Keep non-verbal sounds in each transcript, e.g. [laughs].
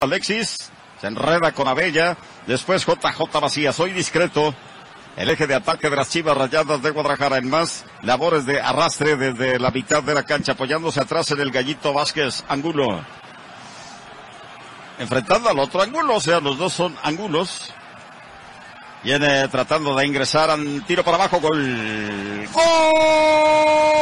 Alexis. Se enreda con Abella. Después JJ Vacía. Soy discreto. El eje de ataque de las Chivas Rayadas de Guadalajara en más labores de arrastre desde la mitad de la cancha, apoyándose atrás en el gallito Vázquez Angulo. Enfrentando al otro ángulo, o sea, los dos son ángulos. Viene tratando de ingresar al tiro para abajo, gol. ¡Gol!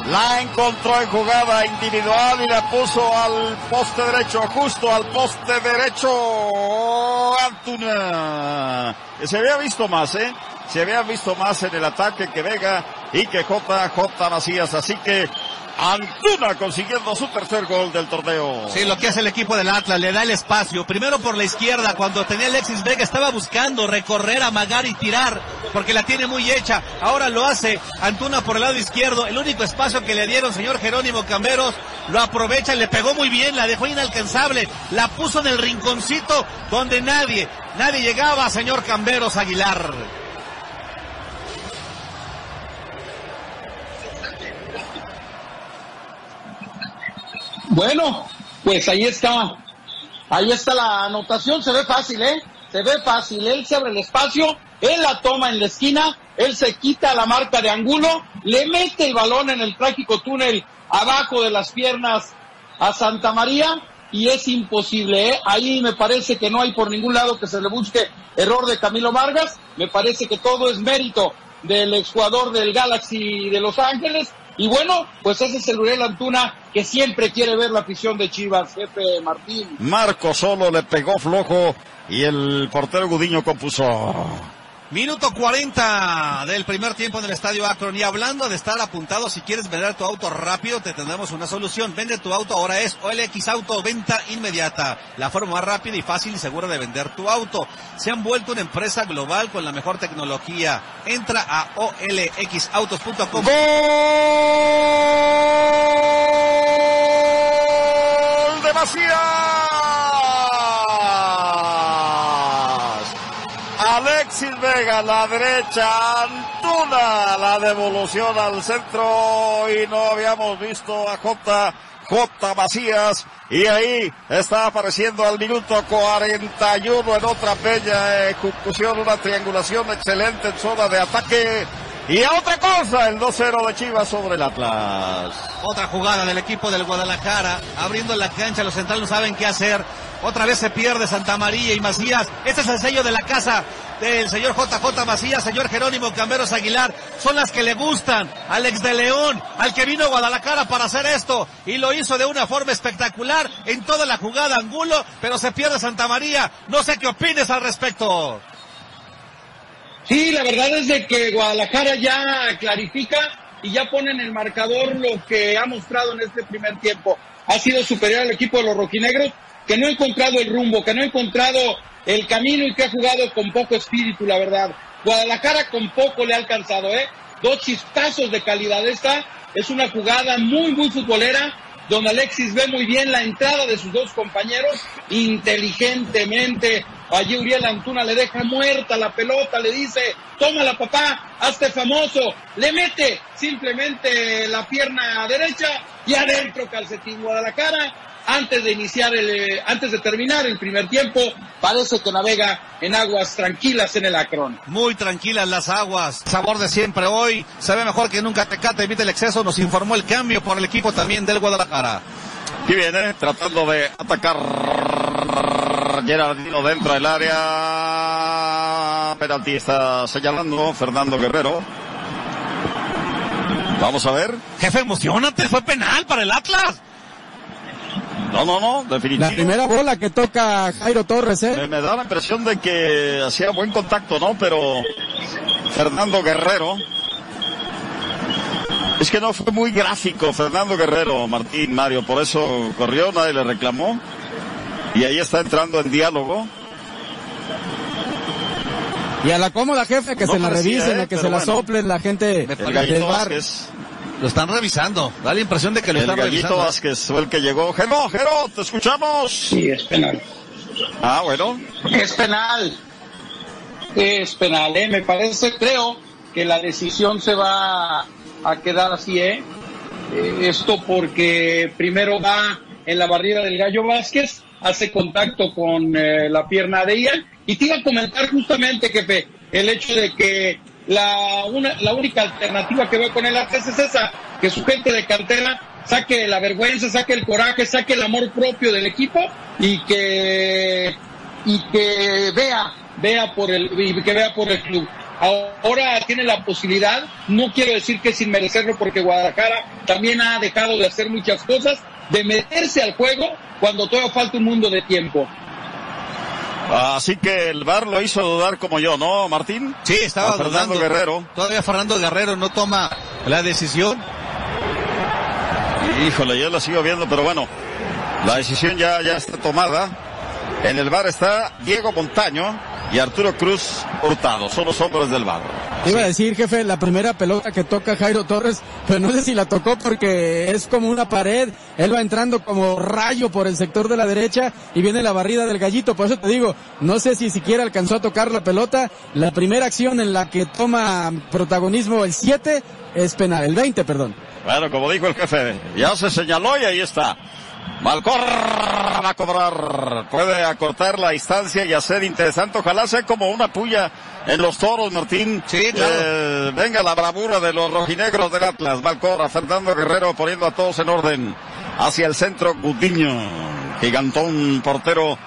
del La encontró en jugada individual y la puso al poste derecho, justo al poste derecho. Antuna. Se había visto más, ¿eh? Se había visto más en el ataque que Vega y que JJ Macías. Así que Antuna consiguiendo su tercer gol del torneo. Sí, lo que hace el equipo del Atlas, le da el espacio. Primero por la izquierda, cuando tenía Alexis Vega, estaba buscando recorrer, amagar y tirar, porque la tiene muy hecha. Ahora lo hace Antuna por el lado izquierdo. El único espacio que le dieron, señor Jerónimo Camberos, lo aprovecha, le pegó muy bien, la dejó inalcanzable, la puso en el rinconcito donde nadie, nadie llegaba, señor Camberos Aguilar. Bueno, pues ahí está. Ahí está la anotación. Se ve fácil, ¿eh? Se ve fácil. Él se abre el espacio, él la toma en la esquina, él se quita la marca de Angulo, le mete el balón en el trágico túnel abajo de las piernas a Santa María y es imposible, ¿eh? Ahí me parece que no hay por ningún lado que se le busque error de Camilo Vargas. Me parece que todo es mérito del exjugador del Galaxy de Los Ángeles y bueno, pues ese es el Uriel Antuna que siempre quiere ver la afición de Chivas, jefe Martín. Marco solo le pegó flojo y el portero Gudiño compuso. Minuto 40 del primer tiempo en el Estadio Akron. Y hablando de estar apuntado, si quieres vender tu auto rápido, te tendremos una solución. Vende tu auto, ahora es OLX Auto, venta inmediata. La forma más rápida y fácil y segura de vender tu auto. Se han vuelto una empresa global con la mejor tecnología. Entra a olxautos.com. ¡Gol de Macías! Alexis Vega, la derecha, Antuna, la devolución al centro y no habíamos visto a J. J. Macías y ahí está apareciendo al minuto 41 en otra bella ejecución, una triangulación excelente en zona de ataque. Y a otra cosa, el 2-0 de Chivas sobre el Atlas. Otra jugada del equipo del Guadalajara, abriendo la cancha, los centrales no saben qué hacer. Otra vez se pierde Santa María y Macías. Este es el sello de la casa del señor JJ Macías, señor Jerónimo Camberos Aguilar. Son las que le gustan al ex de León, al que vino a Guadalajara para hacer esto. Y lo hizo de una forma espectacular en toda la jugada Angulo, pero se pierde Santa María. No sé qué opines al respecto. Sí, la verdad es de que Guadalajara ya clarifica y ya pone en el marcador lo que ha mostrado en este primer tiempo. Ha sido superior al equipo de los rojinegros, que no ha encontrado el rumbo, que no ha encontrado el camino y que ha jugado con poco espíritu, la verdad. Guadalajara con poco le ha alcanzado, ¿eh? Dos chispazos de calidad. Esta es una jugada muy, muy futbolera, donde Alexis ve muy bien la entrada de sus dos compañeros, inteligentemente. Allí Uriel Antuna le deja muerta la pelota, le dice, tómala papá, hazte famoso, le mete simplemente la pierna derecha y adentro calcetín Guadalajara antes de iniciar el, eh, antes de terminar el primer tiempo, parece que navega en aguas tranquilas en el Acron. Muy tranquilas las aguas. Sabor de siempre hoy. Se ve mejor que nunca Tecate evite el exceso. Nos informó el cambio por el equipo también del Guadalajara. Y viene tratando de atacar Gerardino dentro del área. Penalti está señalando Fernando Guerrero. Vamos a ver. Jefe, emocionate. Fue penal para el Atlas. No, no, no, definitivo. La primera bola que toca Jairo Torres, ¿eh? Me, me da la impresión de que hacía buen contacto, ¿no? Pero Fernando Guerrero. Es que no fue muy gráfico Fernando Guerrero, Martín, Mario, por eso corrió, nadie le reclamó. Y ahí está entrando en diálogo. Y a la cómoda jefe que No se la parecía, revisen, ¿eh? que se la bueno. soplen la gente del bar. Vázquez. Lo están revisando. Da la impresión de que lo El están gallito revisando. Vázquez fue el que llegó. Jero, Jero, te escuchamos. Sí, es penal. Ah, bueno. Es penal. Es penal, ¿eh? Me parece, creo que la decisión se va a quedar así, ¿eh? Eh, esto porque primero va en la barrida del Gallo Vázquez, hace contacto con eh, la pierna de ella. Y te iba a comentar justamente, jefe, el hecho de que la, una, la única alternativa que veo con el Atlas es esa, que su gente de cantera saque la vergüenza, saque el coraje, saque el amor propio del equipo y que, y que vea, vea por el, y que vea por el club. Ahora tiene la posibilidad, no quiero decir que sin merecerlo porque Guadalajara también ha dejado de hacer muchas cosas, de meterse al juego cuando todavía falta un mundo de tiempo. Así que el VAR lo hizo dudar como yo, ¿no, Martín? Sí, estaba Fernando dudando. Guerrero. Todavía Fernando Guerrero no toma la decisión. Híjole, yo la sigo viendo, pero bueno, la decisión ya, ya está tomada. En el bar está Diego Montaño y Arturo Cruz Hurtado, son los hombres del bar. Iba a decir, jefe, la primera pelota que toca Jairo Torres, pero no sé si la tocó porque es como una pared. Él va entrando como rayo por el sector de la derecha y viene la barrida del gallito. Por eso te digo, no sé si siquiera alcanzó a tocar la pelota. La primera acción en la que toma protagonismo el 7 es penal, el 20, perdón. Bueno, como dijo el jefe, ya se señaló y ahí está. Malcor va a cobrar. Puede acortar la distancia y hacer interesante. Ojalá sea como una puya en los toros, Martín. Sí, claro. Eh, venga la bravura de los rojinegros del Atlas. Malcor a Fernando Guerrero poniendo a todos en orden. Hacia el centro, Gudiño. Gigantón portero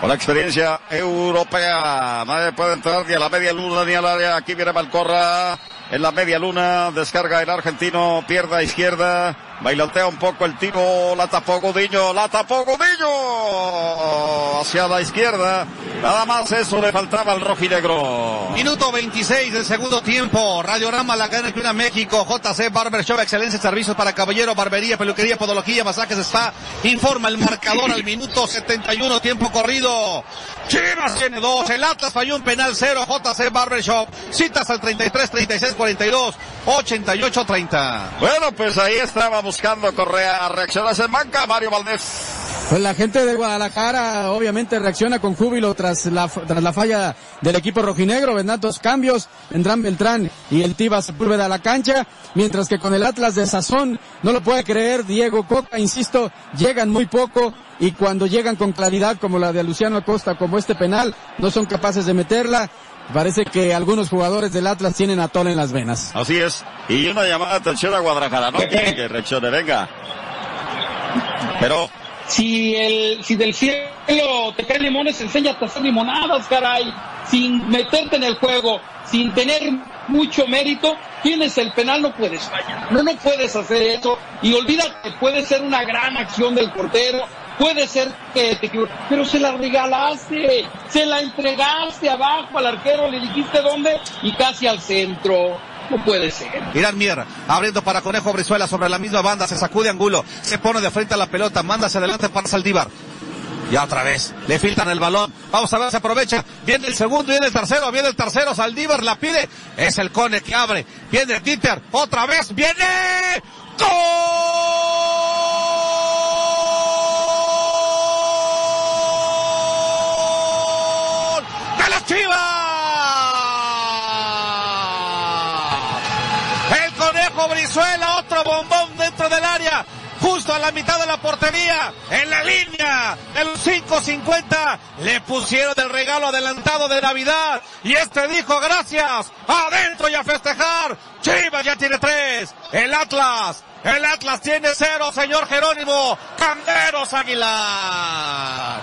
con experiencia europea. Nadie puede entrar ni a la media luna ni al área. Aquí viene Malcorra. En la media luna descarga el argentino, pierda izquierda, bailotea un poco el tiro, la tapó Gudiño, la tapó Gudiño hacia la izquierda. Nada más eso le faltaba al rojinegro. Minuto 26 del segundo tiempo. Radiorama, la cadena Cluna México. JC Barber Shop, excelencia, servicios para caballero, barbería, peluquería, podología, masajes, spa. Informa el marcador al minuto 71, tiempo corrido. Chivas tiene dos. El Atlas falló un penal cero. JC Barber Shop. Citas al 33, 36, 42, 88, 30. Bueno, pues ahí estaba buscando Correa. Reacciones en banca, Mario Valdés. Pues la gente de Guadalajara obviamente reacciona con júbilo tras la, tras la falla del equipo rojinegro. Vendrán dos cambios, vendrán Beltrán y el Tiba Sepúlveda a la cancha, mientras que con el Atlas de Sazón, no lo puede creer Diego Coca, insisto, llegan muy poco y cuando llegan con claridad como la de Luciano Acosta, como este penal, no son capaces de meterla. Parece que algunos jugadores del Atlas tienen atol en las venas. Así es. Y una llamada atención a Guadalajara. No quiere que reaccione, venga. Pero Si el, si del cielo te caen limones, enséñate a hacer limonadas, caray. Sin meterte en el juego, sin tener mucho mérito, tienes el penal, no puedes fallar. No, no puedes hacer eso. Y olvídate, puede ser una gran acción del portero, puede ser que te pero se la regalaste, se la entregaste abajo al arquero, le dijiste dónde y casi al centro. No puede ser. Irán Mier, abriendo para Conejo Brizuela sobre la misma banda, se sacude Angulo, se pone de frente a la pelota, manda hacia adelante para Saldívar. Ya otra vez, le filtran el balón, vamos a ver, se aprovecha, viene el segundo, viene el tercero, viene el tercero, Saldívar la pide, es el Cone que abre, viene Dieter, otra vez, viene, ¡Gol! Conejo Brizuela, otro bombón dentro del área, justo a la mitad de la portería, en la línea de los 5.50, le pusieron el regalo adelantado de Navidad y este dijo gracias, adentro y a festejar, Chivas ya tiene tres, el Atlas, el Atlas tiene cero, señor Jerónimo, Canderos Aguilar.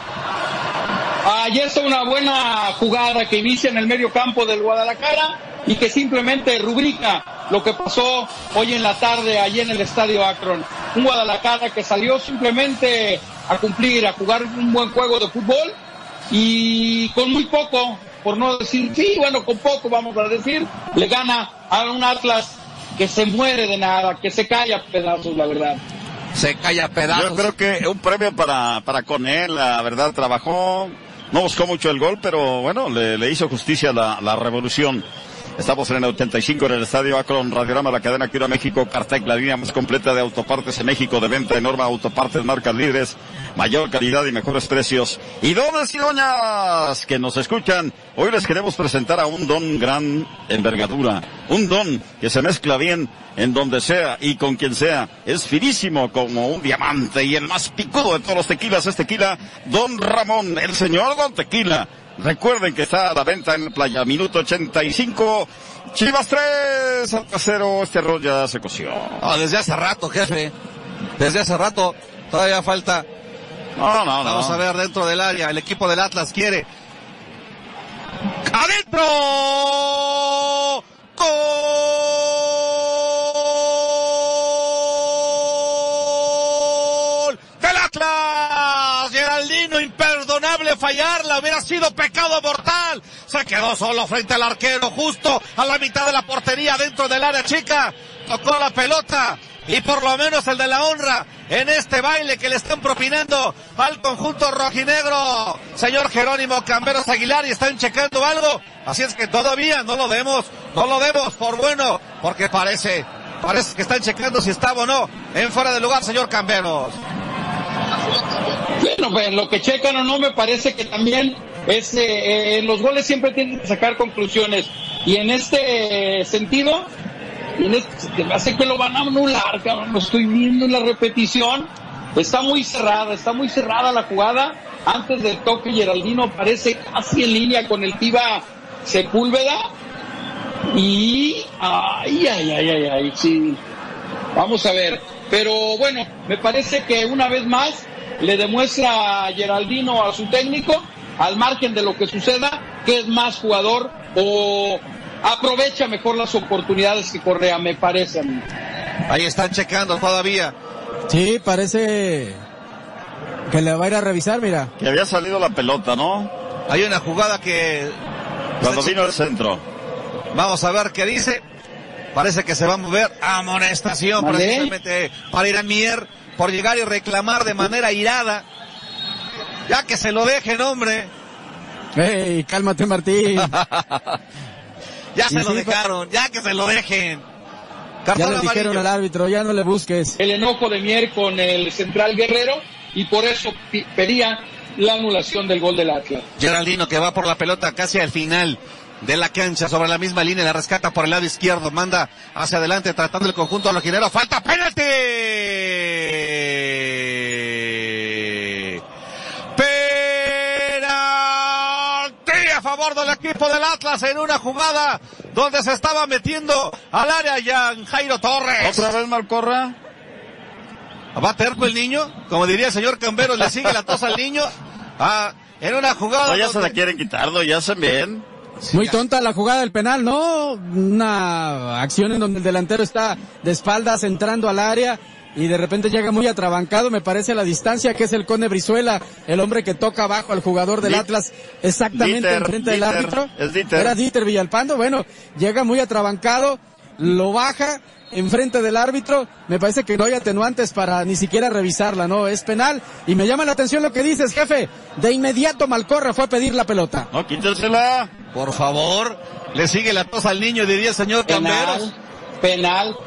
Ahí está una buena jugada que inicia en el medio campo del Guadalajara y que simplemente rubrica lo que pasó hoy en la tarde allí en el Estadio Akron. Un Guadalajara que salió simplemente a cumplir, a jugar un buen juego de fútbol y con muy poco, por no decir, sí, bueno, con poco vamos a decir, le gana a un Atlas que se muere de nada, que se cae a pedazos, la verdad. Se calla a pedazos. yo creo que un premio para, para con él, la verdad, trabajó, no buscó mucho el gol, pero bueno, le, le hizo justicia la, la revolución. Estamos en el 85 en el estadio Akron, Radiograma, la cadena Cura México, Cartec, la línea más completa de autopartes en México, de venta enorme, autopartes, marcas libres, mayor calidad y mejores precios. Y dones y doñas que nos escuchan, hoy les queremos presentar a un don gran envergadura, un don que se mezcla bien en donde sea y con quien sea. Es finísimo como un diamante y el más picudo de todos los tequilas es tequila Don Ramón, el señor Don Tequila. Recuerden que está a la venta en la playa, minuto 85. Chivas 3, al casero, este arroz ya se coció. No, desde hace rato, jefe. Desde hace rato. Todavía falta. No, no, no. Vamos a ver dentro del área. El equipo del Atlas quiere. ¡Adentro! ¡Gol! Fallarla. Hubiera sido pecado mortal. Se quedó solo frente al arquero, justo a la mitad de la portería, dentro del área chica. Tocó la pelota. Y por lo menos el de la honra en este baile que le están propinando al conjunto rojinegro. Señor Jerónimo Camberos Aguilar y están checando algo. Así es que todavía no lo vemos, no lo vemos por bueno, porque parece, parece que están checando si estaba o no en fuera de lugar, señor Camberos. Bueno, pues lo que checan o no me parece que también es, eh, en los goles siempre tienen que sacar conclusiones. Y en este sentido, en este, me hace que lo van a anular, cabrón. Lo estoy viendo en la repetición. Está muy cerrada, está muy cerrada la jugada. Antes del toque, Geraldino parece casi en línea con el Tiba Sepúlveda. Y. Ay, ay, ay, ay, ay, sí. Vamos a ver. Pero bueno, me parece que una vez más le demuestra a Geraldino a su técnico, al margen de lo que suceda, que es más jugador o aprovecha mejor las oportunidades que Correa, me parece a mí. Ahí están checando todavía. Sí, parece que le va a ir a revisar, mira. Que había salido la pelota, ¿no? Hay una jugada que... Cuando vino el centro. Vamos a ver qué dice. Parece que se va a mover. Amonestación ¿Vale? precisamente para ir a Mier por llegar y reclamar de manera irada. Ya que se lo dejen, hombre. ¡Ey, cálmate, Martín! [laughs] Ya se Y lo sí, dejaron, ya que se lo dejen. ya Cartón le dijeron al árbitro, ya no le busques. El enojo de Mier con el central guerrero y por eso pedía la anulación del gol del Atlas. Geraldino que va por la pelota casi al final de la cancha sobre la misma línea, la rescata por el lado izquierdo, manda hacia adelante tratando el conjunto a los falta penalti. Favor del equipo del Atlas en una jugada donde se estaba metiendo al área Jan Jairo Torres. ¿Otra vez Malcorra? ¿Va terco el niño? Como diría el señor Cambero, le sigue la tos al niño. Ah, en una jugada. No, ya se donde- la quieren quitar, ¿no? Ya hacen bien. Muy tonta la jugada del penal, ¿no? Una acción en donde el delantero está de espaldas entrando al área y de repente llega muy atrabancado, me parece a la distancia, que es el Cone Brizuela, el hombre que toca abajo al jugador del Atlas exactamente Dieter, enfrente del árbitro. es Dieter. Era Dieter Villalpando, bueno, llega muy atrabancado, lo baja enfrente del árbitro, me parece que no hay atenuantes para ni siquiera revisarla, ¿no? Es penal y me llama la atención lo que dices, jefe. De inmediato Malcorra fue a pedir la pelota. No, quítensela. Por favor, le sigue la tos al niño, diría el señor Camberos. Penal, penal.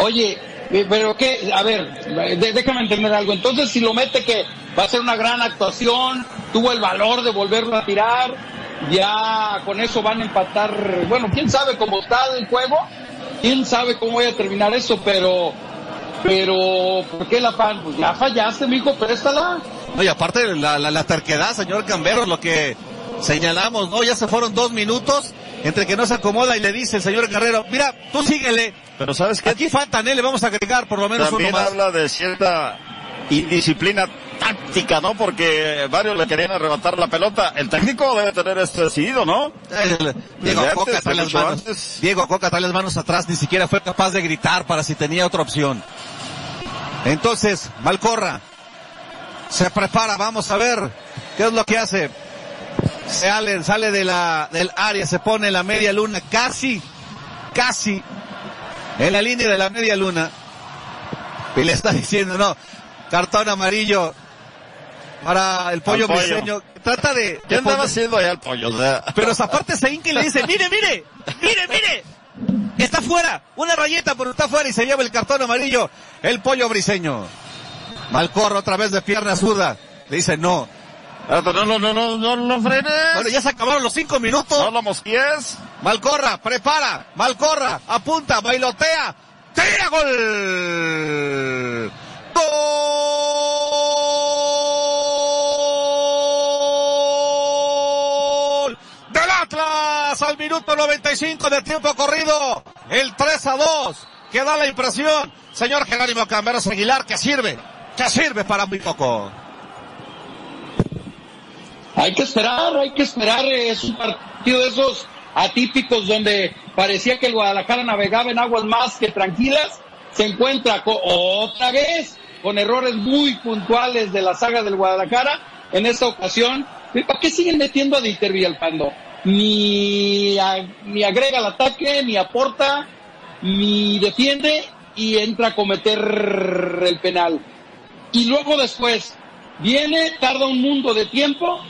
Oye, pero qué, a ver, déjame entender algo. Entonces, si lo mete que va a ser una gran actuación, tuvo el valor de volverlo a tirar, ya con eso van a empatar. Bueno, quién sabe cómo está el juego, quién sabe cómo voy a terminar eso, pero, pero, ¿por qué la fan? Pues ya fallaste, mijo, préstala. No, y aparte la, la, la terquedad, señor Camberos, lo que señalamos, ¿no? Ya se fueron dos minutos entre que no se acomoda y le dice el señor Guerrero, mira, tú síguele. Pero ¿sabes qué? Aquí faltan, ¿eh? Le vamos a agregar por lo menos También uno más. habla de cierta indisciplina táctica, ¿no? Porque varios le querían arrebatar la pelota. El técnico debe tener esto decidido, ¿no? El- Diego Coca trae las manos. antes. Diego Coca trae las manos atrás, ni siquiera fue capaz de gritar para si tenía otra opción. Entonces, Malcorra se prepara, vamos a ver qué es lo que hace. Sale, sale de la, del área, se pone en la media luna, casi, casi en la línea de la media luna. Y le está diciendo, no, cartón amarillo. para el pollo, briseño. Trata de, ¿Qué andaba haciendo allá el pollo? O sea, pero aparte se hinca y le dice, mire, mire, mire, mire. Está fuera, una rayeta, pero está fuera y se lleva el cartón amarillo. El pollo briseño. Malcorro otra vez de pierna zurda. Le dice, no. No, no, no, no, no, no, no frenes. Bueno, ya se acabaron los cinco minutos. No lo. Malcorra, prepara, Malcorra, apunta, bailotea, tira gol. Gol del Atlas al minuto 95 de tiempo corrido. El 3 a 2 que da la impresión, señor Jerónimo Camberos Aguilar, que sirve, que sirve para muy poco. Hay que esperar, hay que esperar. Es un partido de esos atípicos donde parecía que el Guadalajara navegaba en aguas más que tranquilas. Se encuentra otra vez con errores muy puntuales de la saga del Guadalajara. En esta ocasión, ¿para qué siguen metiendo a Dieter Villalpando? Ni, ni agrega al ataque, ni aporta, ni defiende y entra a cometer el penal. Y luego después viene, tarda un mundo de tiempo,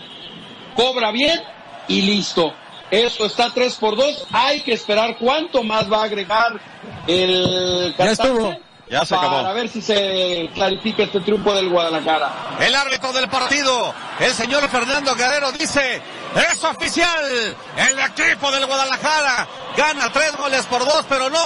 cobra bien y listo. Eso está 3 por 2. Hay que esperar cuánto más va a agregar el Ya estuvo. Ya se acabó. Para ver si se clarifica este triunfo del Guadalajara. El árbitro del partido, el señor Fernando Guerrero, dice, es oficial, el equipo del Guadalajara gana tres goles por dos, pero no,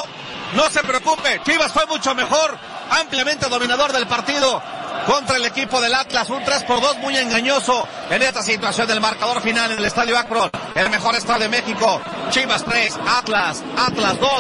no se preocupe, Chivas fue mucho mejor, ampliamente dominador del partido contra el equipo del Atlas, un 3 por 2 muy engañoso en esta situación del marcador final en el Estadio Akron, el mejor estadio de México, Chivas 3, Atlas, Atlas 2.